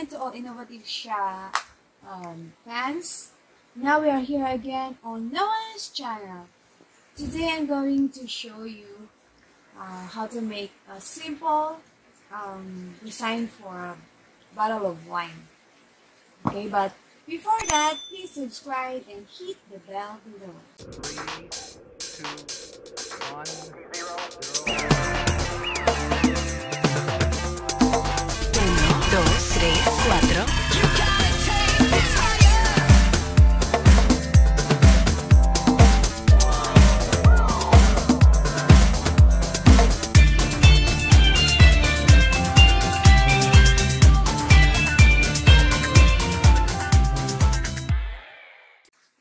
different or innovative siya um, fans. Now we are here again on Noah's channel. Today I'm going to show you uh, how to make a simple um, design for a bottle of wine. Okay, but before that, please subscribe and hit the bell below. Three, two, one, zero. dos, tres. 4.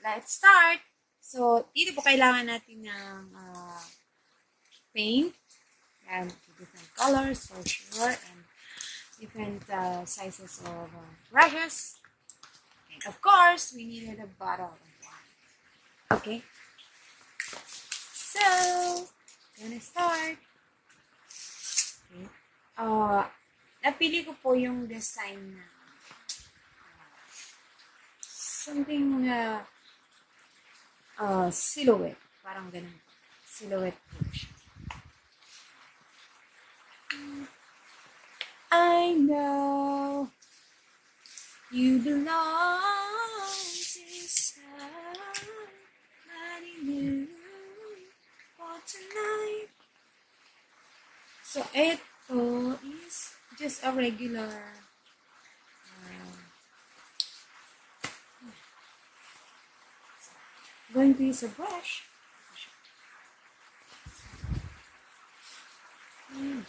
Let's start! So, dito po kailangan natin ng uh, paint. Yan, different colors for sure. And different uh, sizes of uh, brushes. And of course, we needed a bottle of wine. Okay? So, I'm gonna start. Okay. Uh, napili ko po yung design na something uh, uh, silhouette. Parang ganun. Silhouette po siya. Mm. I know you belong to somebody new for tonight. So it is just a regular um, going to use a brush. Enjoy.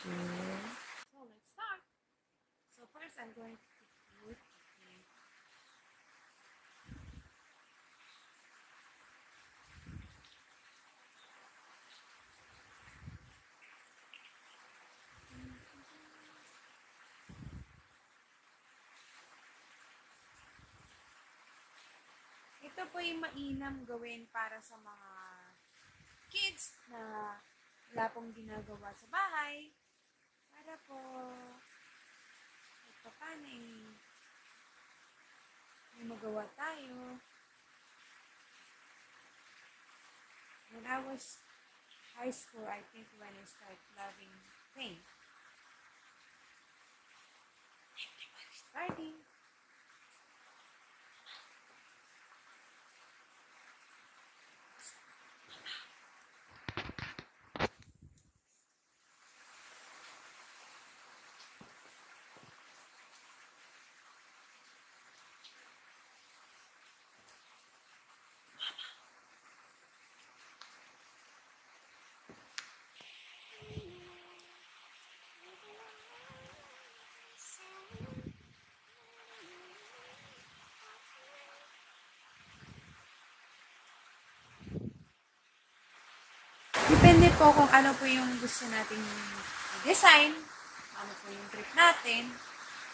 going to put Ito po yung mainam gawin para sa mga kids na wala pong ginagawa sa bahay. Para po paano eh, may magawa tayo. When I was high school, I think when I started loving paint. Starting. Depende po kung ano po yung gusto nating design, ano po yung trip natin.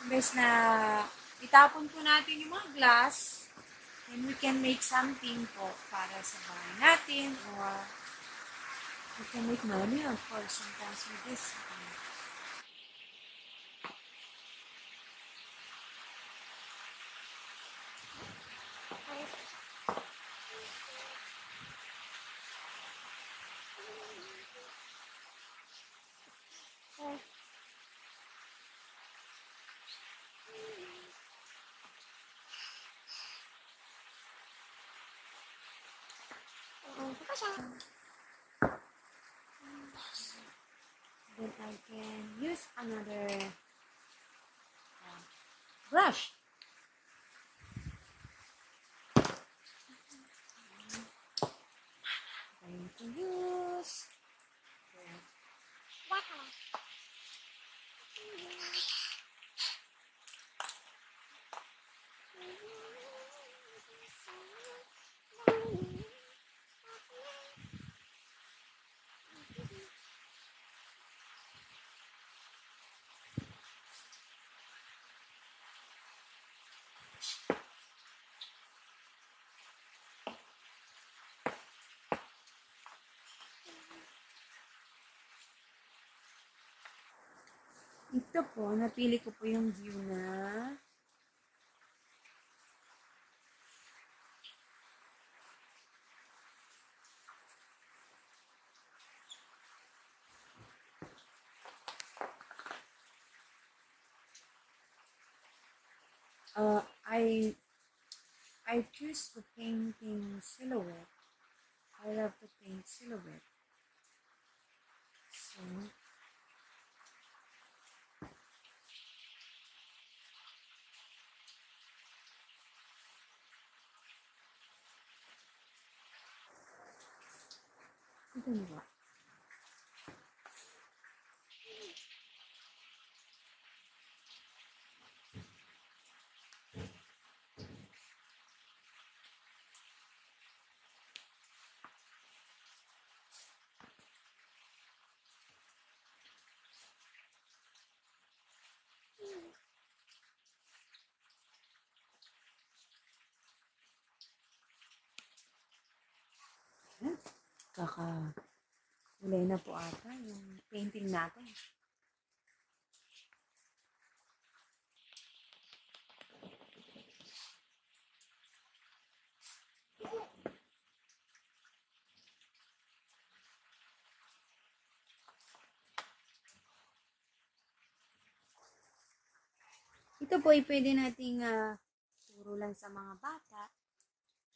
Imbes na itapon po natin yung mga glass, and we can make something po para sa bahay natin or we can make money of course sometimes with this. I can use another uh, brush Ito po, napili ko po yung view na Uh, I I choose the painting silhouette. I love the paint silhouette. So in the rock. Kaka, kulay na po ata yung painting natin. Ito po ay pwede nating uh, turo lang sa mga bata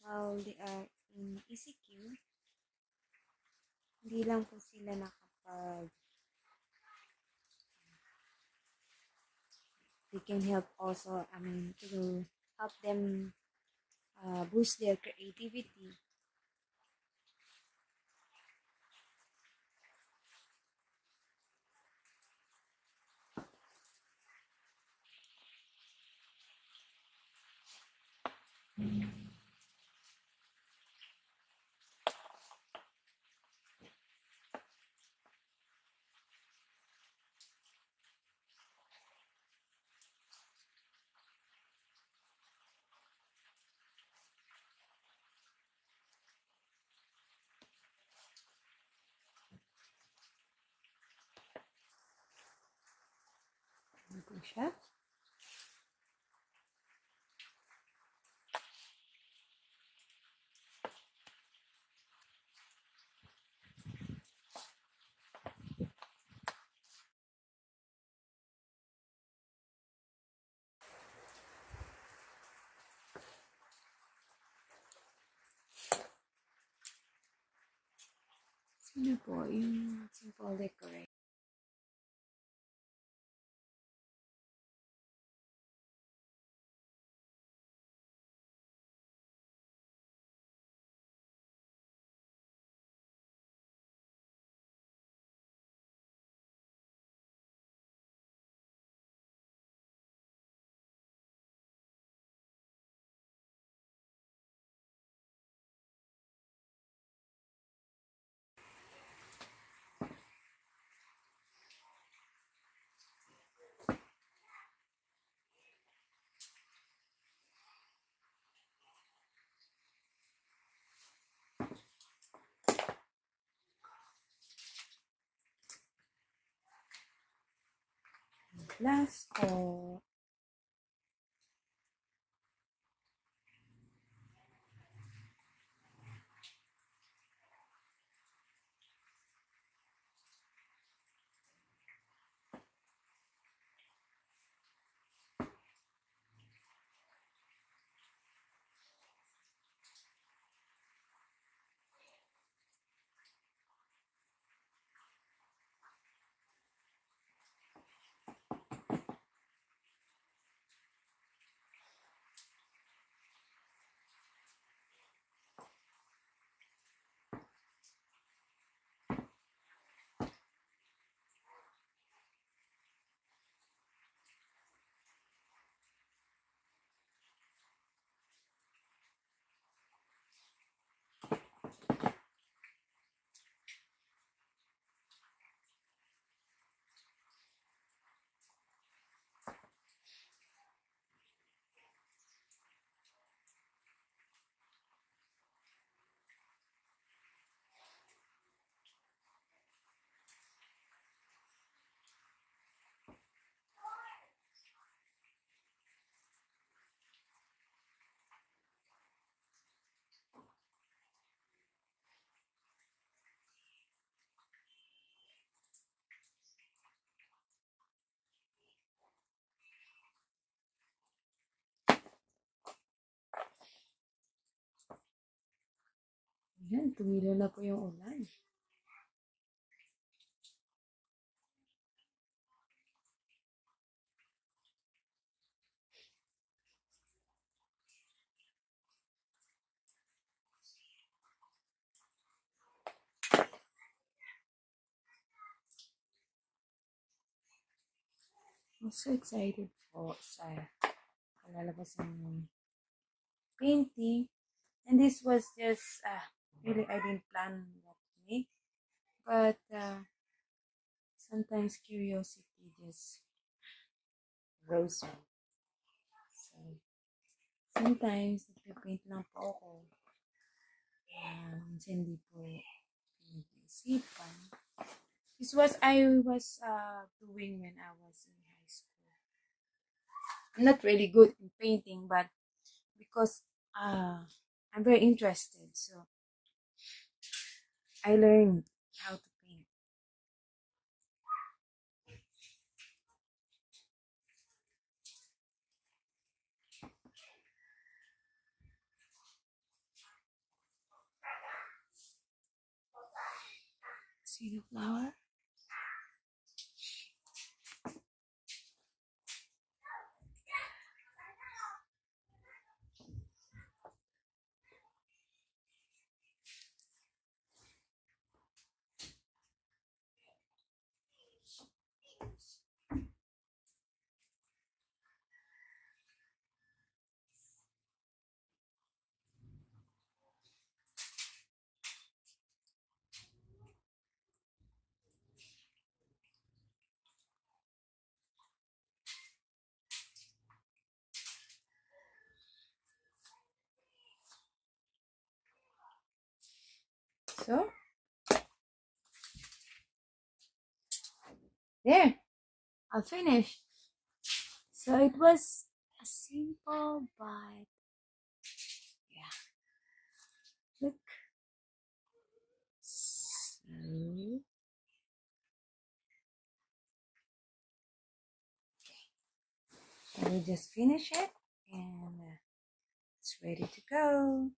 while they are in ECQ. Hindi lang po sila nakapag we can help also, I mean, to help them uh, boost their creativity. Mm -hmm. crochet Ano simple decorate. last call. Ayan, tumilo na po yung ulan. I'm so excited po sa kalalabas ng painting. And this was just, ah, really I didn't plan that. to make but uh, sometimes curiosity just grows me so sometimes nagpipaint lang po ako uh, hindi po pinag this was I was uh, doing when I was in high school I'm not really good in painting but because uh, I'm very interested so I learned how to paint. See the flower? There, I finished. So it was a simple but yeah. Look. So okay. we just finish it and uh, it's ready to go.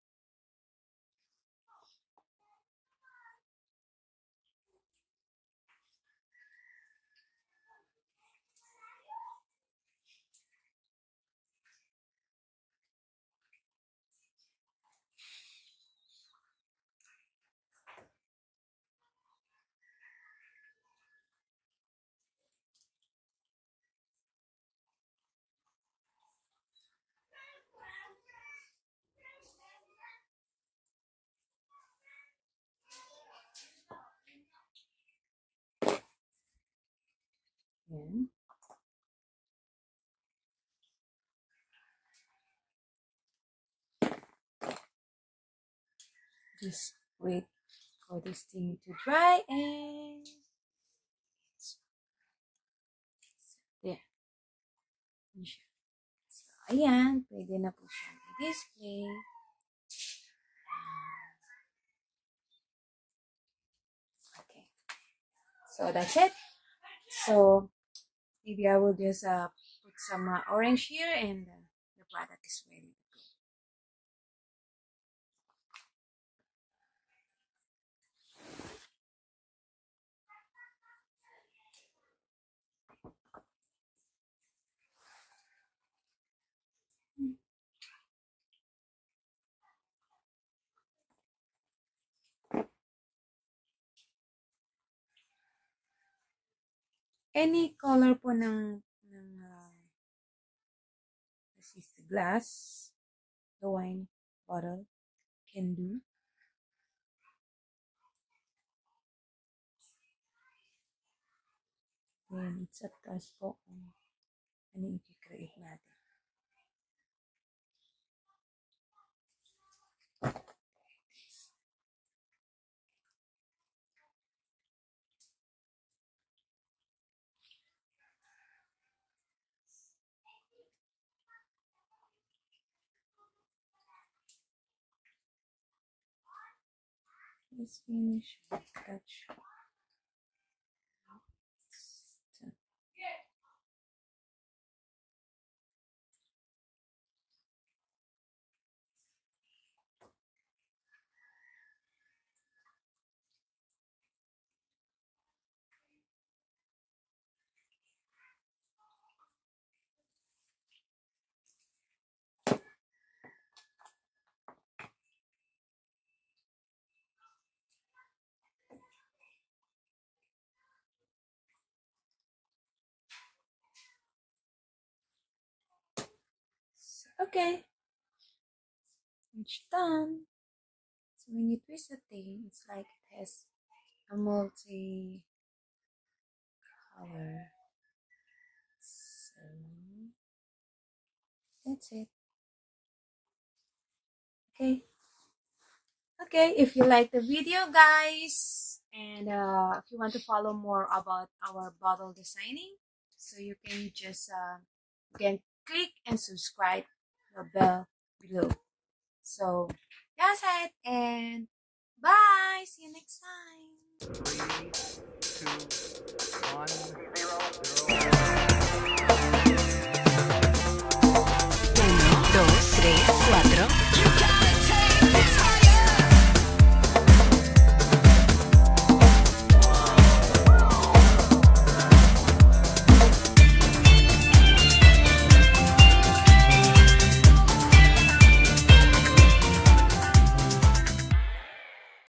Just wait for this thing to dry and yeah, So, ayan. Pwede na po siya i-display. Okay. So, that's it. So, maybe I will just uh, put some uh, orange here and uh, the product is ready. any color po ng, ng uh, ah, this is the glass, the wine bottle can do. Then, it's up to us po kung ano i-create natin. finish the catch. Okay. It's done. So when you twist the thing, it's like it has a multi color. So that's it. Okay. Okay, if you like the video guys and uh, if you want to follow more about our bottle designing, so you can just uh, can click and subscribe the bell below. So, that's it and bye! See you next time!